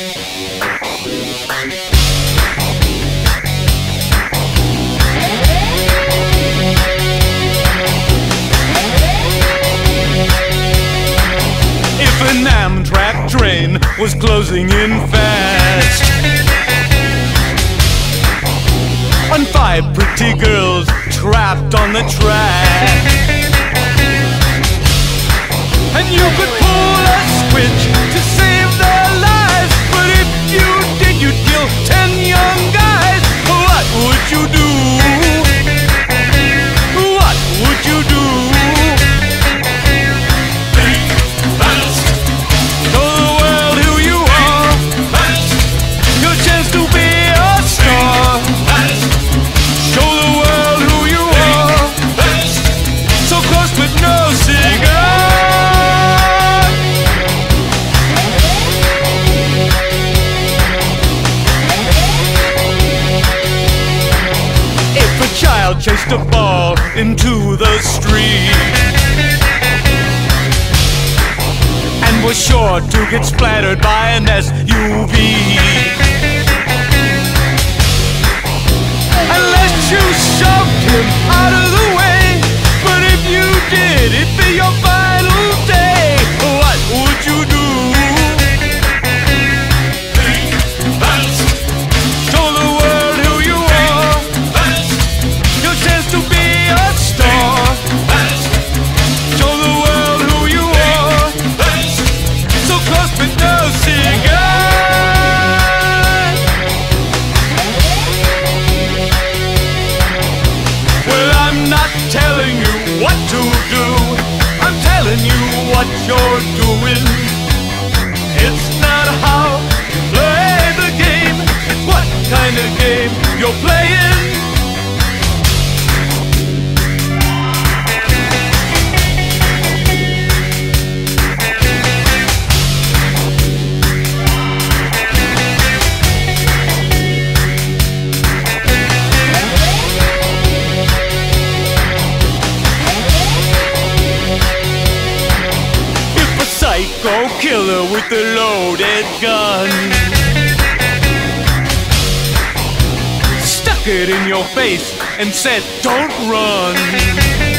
If an Amtrak train was closing in fast On five pretty girls trapped on the track child chased a ball into the street and was sure to get splattered by an SUV. Unless you shoved him out of the you're doing. It's not how you play the game. It's what kind of game you're playing. Killer with a loaded gun stuck it in your face and said, Don't run.